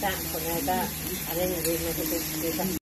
Dạ, hôm nay ta ở đây là gì mà tôi